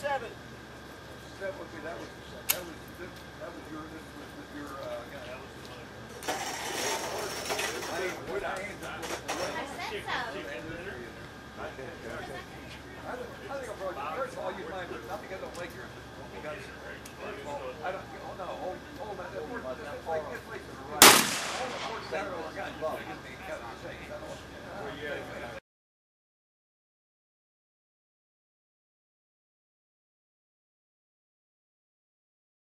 seven. That would be that was that was that was your this was with your uh, God, that was the I, I, said so. I think I brought you. First of all, you find not because of Lakers, because well, I don't. Oh no, hold hold that. This place, this place is right. All the courts that are on God, love. I don't want to say.